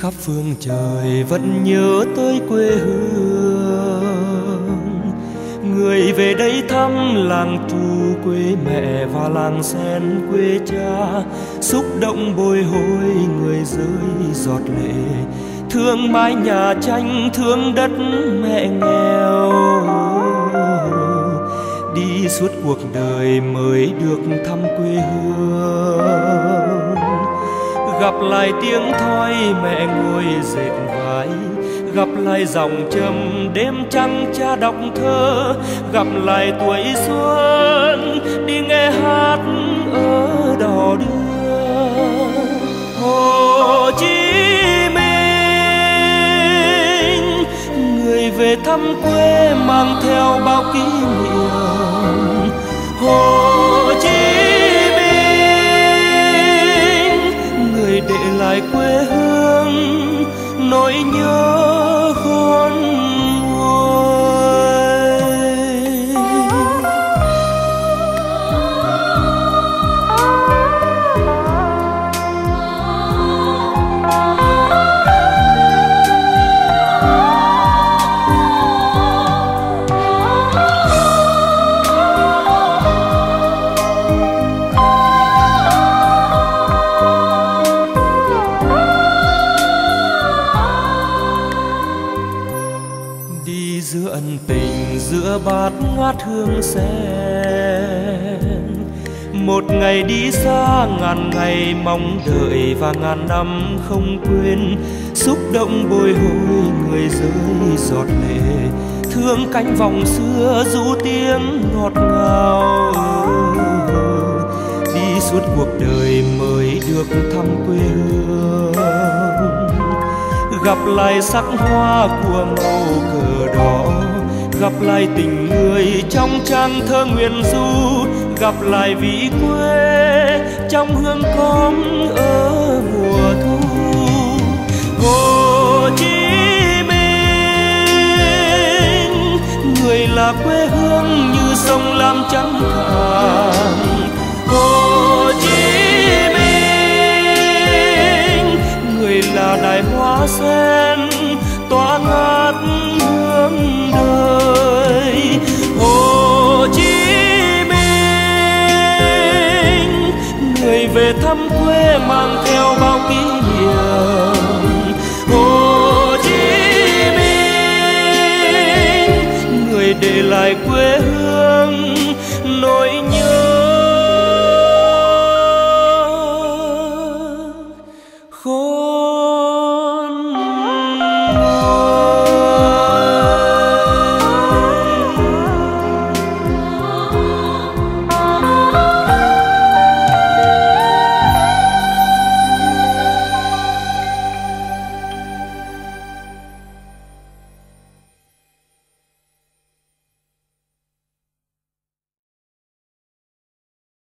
khắp phương trời vẫn nhớ tới quê hương. Người về đây thăm làng trù quê mẹ và làng sen quê cha, xúc động bồi hồi người rơi giọt lệ. Thương mái nhà tranh, thương đất mẹ nghèo. Đi suốt cuộc đời mới được thăm quê hương. Gặp lại tiếng thoi mẹ dệt vải, gặp lại dòng trầm đêm trăng cha đọc thơ, gặp lại tuổi xuân, đi nghe hát ở đò đưa. Hồ chí minh, người về thăm quê mang theo bao kỷ niệm. Hồ chí Minh, người để lại quê hương nỗi nhớ khôn bát ngát hương sen. Một ngày đi xa, ngàn ngày mong đợi và ngàn năm không quên. Xúc động bồi hồi người rơi giọt lệ. Thương cánh vòng xưa du tiếng ngọt ngào. Đi suốt cuộc đời mới được thăm quê hương. Gặp lại sắc hoa của màu cờ đỏ gặp lại tình người trong trang thơ nguyện du, gặp lại vị quê trong hương cóm ở mùa thu. Hồ chí minh, người là quê hương như sông lam trắng cạn hồ chí minh, người là đài hoa sen thăm quê mang theo bao kỷ niệm. Hồ Chí Minh, người để lại quê hương, nỗi